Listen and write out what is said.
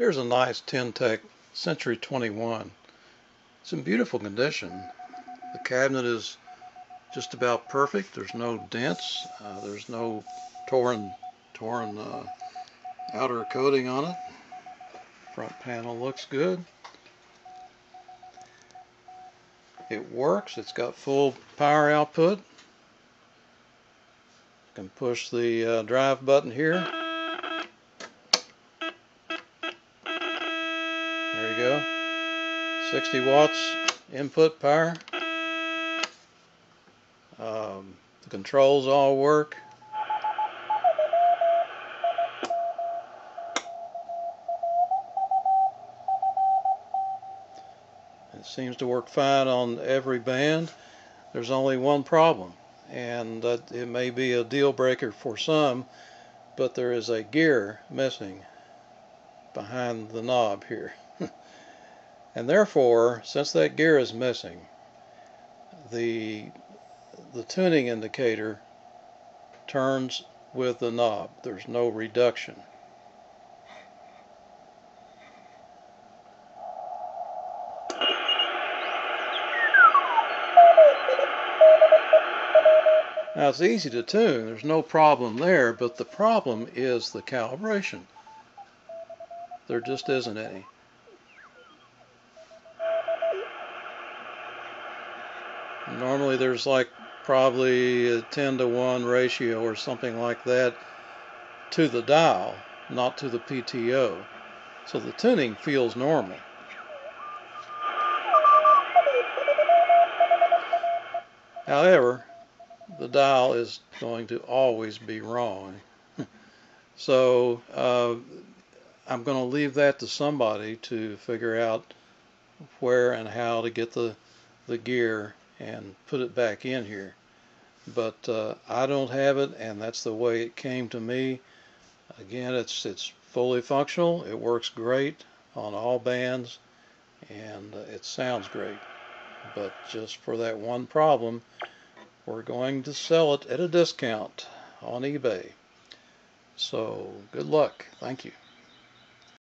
There's a nice Ten-Tec Century 21. It's in beautiful condition. The cabinet is just about perfect. There's no dents. Uh, there's no torn, torn uh, outer coating on it. Front panel looks good. It works. It's got full power output. You can push the uh, drive button here. There you go. 60 watts input power. Um, the controls all work. It seems to work fine on every band. There's only one problem, and that it may be a deal breaker for some, but there is a gear missing behind the knob here. and therefore, since that gear is missing, the the tuning indicator turns with the knob. There's no reduction. Now it's easy to tune, there's no problem there, but the problem is the calibration. There just isn't any. Normally there's like probably a 10 to 1 ratio or something like that to the dial, not to the PTO. So the tuning feels normal. However, the dial is going to always be wrong. so uh, I'm going to leave that to somebody to figure out where and how to get the, the gear and put it back in here. But uh, I don't have it and that's the way it came to me. Again, it's, it's fully functional. It works great on all bands and it sounds great. But just for that one problem, we're going to sell it at a discount on eBay. So good luck. Thank you.